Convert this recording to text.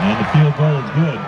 And the field goal is good.